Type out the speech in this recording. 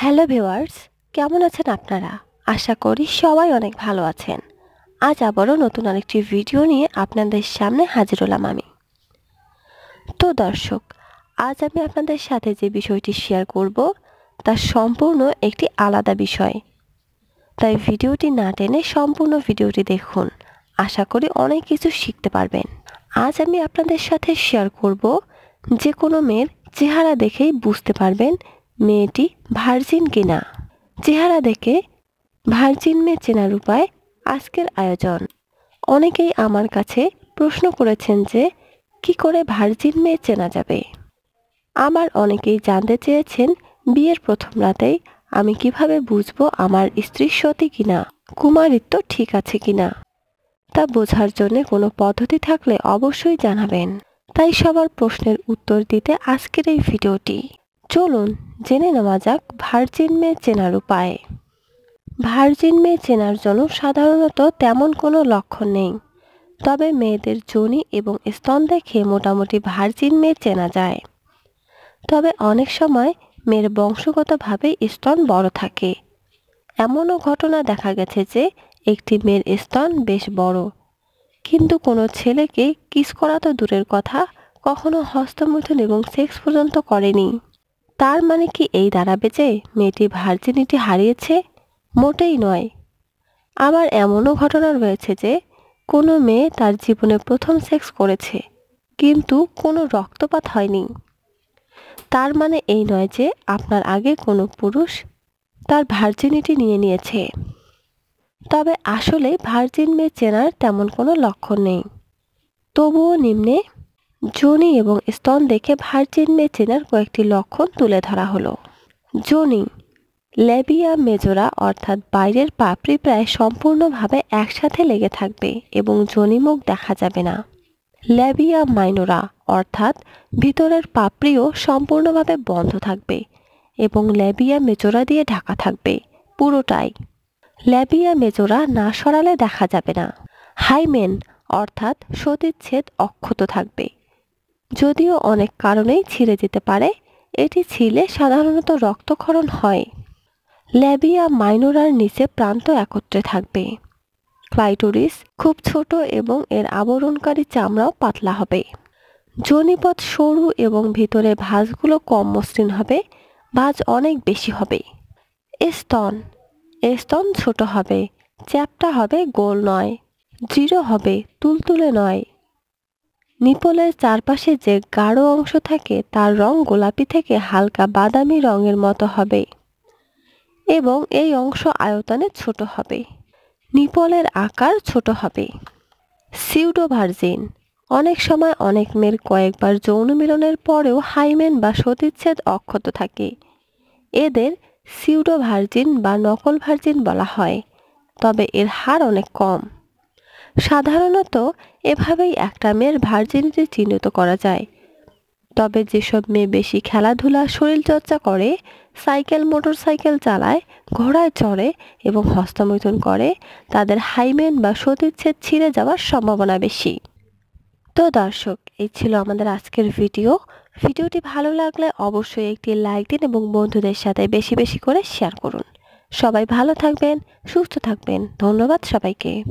Hello viewers কেমন আছেন আপনারা? আশা করি সবাই অনেক ভালো আছেন। আজ আবারও নতুন আরেকটি ভিডিও নিয়ে আপনাদের সামনে হাজির হলাম আমি। তো দর্শক, আজ আমি আপনাদের সাথে যে বিষয়টি শেয়ার করব, তা সম্পূর্ণ একটি আলাদা বিষয়। তাই ভিডিওটি না টেনে সম্পূর্ণ ভিডিওটি দেখুন। আশা করি অনেক কিছু শিখতে পারবেন। আজ আমি আপনাদের সাথে শেয়ার করব যে কোনো মেয়ের চেহারা দেখেই বুঝতে পারবেন মেয়েটি ভার্জিন কিনা? চেহারা দেখে ভার্জিন মেয়ে চেনার উপায় আজকের আয়োজন। অনেকেই আমার কাছে প্রশ্ন করেছেন যে, কি করে ভার্জিন মেয়ে চেনা যাবে? আমার অনেকেই জানতে চেয়েছেন বিয়ের প্রথম রাতেই আমি কীভাবে বুঝব আমার স্ত্রীর সতী কিনা, কুমারিত্ব ঠিক আছে কিনা? তা বোঝার জন্য কোনো পদ্ধতি থাকলে অবশ্যই জানাবেন। তাই সবার প্রশ্নের উত্তর দিতে আজকের এই ভিডিওটি। চলুন জেনে নেওয়া যাক ভার্জিন মেয়ে চেনার উপায়। ভার্জিন মেয়ে চেনার জন্য সাধারণত তেমন কোনো লক্ষণ নেই। তবে মেয়েদের যোনি এবং স্তন দেখে মোটামুটি ভার্জিন মেয়ে চেনা যায়। তবে অনেক সময় মেয়ের বংশগতভাবে স্তন বড় থাকে। এমনও ঘটনা দেখা গেছে যে একটি মেয়ের স্তন বেশ বড়। কিন্তু কোনো ছেলেকে কিস করা তো দূরের কথা, কখনো হস্তমৈথুন এবং সেক্স পর্যন্ত করেনি। তার মানে কি এই দাঁড়াবে যে মেয়েটি ভার্জিনিটি হারিয়েছে? মোটেই নয়। আবার এমনও ঘটনা রয়েছে যে কোনো মেয়ে তার জীবনে প্রথম সেক্স করেছে, কিন্তু কোনো রক্তপাত হয়নি। তার মানে এই নয় যে আপনার আগে কোনো পুরুষ তার ভার্জিনিটি নিয়ে নিয়েছে। তবে আসলে ভার্জিন মেয়ে চেনার তেমন কোনো লক্ষণ নেই। তবুও নিম্নে যোনি এবং স্তন দেখে ভার্জিন চেনার কয়েকটি লক্ষণ তুলে ধরা হলো। যোনি লেবিয়া মেজোরা অর্থাৎ বাইরের পাপড়ি প্রায় সম্পূর্ণভাবে একসাথে লেগে থাকবে এবং মুখ দেখা যাবে না। ল্যাবিয়া মাইনোরা অর্থাৎ ভিতরের পাপড়িও সম্পূর্ণভাবে বন্ধ থাকবে এবং ল্যাবিয়া মেজোরা দিয়ে ঢাকা থাকবে পুরোটাই। ল্যাবিয়া মেজোরা না সরালে দেখা যাবে না। হাইমেন অর্থাৎ সতীচ্ছেদ অক্ষত থাকবে। যদিও অনেক কারণেই ছিঁড়ে যেতে পারে, এটি ছিলে সাধারণত রক্তক্ষরণ হয়। ল্যাবিয়া মাইনোরার নিচে প্রান্ত একত্রে থাকবে। ক্লাইটোরিস খুব ছোট এবং এর আবরণকারী চামড়াও পাতলা হবে। জনিপথ সরু এবং ভিতরে ভাঁজগুলো কম মসৃণ হবে, ভাঁজ অনেক বেশি হবে। স্তন স্তন ছোট হবে, চ্যাপটা হবে গোল নয় জিরো হবে, তুলতুলে নয়। নিপলের চারপাশে যে গাঢ় অংশ থাকে, তার রং গোলাপি থেকে হালকা বাদামি রঙের মতো হবে এবং এই অংশ আয়তনে ছোট হবে। নিপলের আকার ছোট হবে। সিউডো ভার্জিন অনেক সময় অনেক মেয়ের কয়েকবার যৌন মিলনের পরেও হাইমেন বা সতীচ্ছেদ অক্ষত থাকে। এদের সিউডো ভার্জিন বা নকল ভার্জিন বলা হয়, তবে এর হার অনেক কম। সাধারণত এভাবেই একটা মেয়ের ভার্জিনিটি চিহ্নিত করা যায়। তবে যেসব মেয়ে বেশি খেলাধুলা, শরীরচর্চা করে, সাইকেল মোটর সাইকেল চালায়, ঘোড়ায় চড়ে এবং হস্তমৈথুন করে, তাদের হাইমেন বা সতীচ্ছেদ ছিঁড়ে যাওয়ার সম্ভাবনা বেশি। তো দর্শক, এই ছিল আমাদের আজকের ভিডিও। ভিডিওটি ভালো লাগলে অবশ্যই একটি লাইক দিন এবং বন্ধুদের সাথে বেশি বেশি করে শেয়ার করুন। সবাই ভালো থাকবেন, সুস্থ থাকবেন। ধন্যবাদ সবাইকে।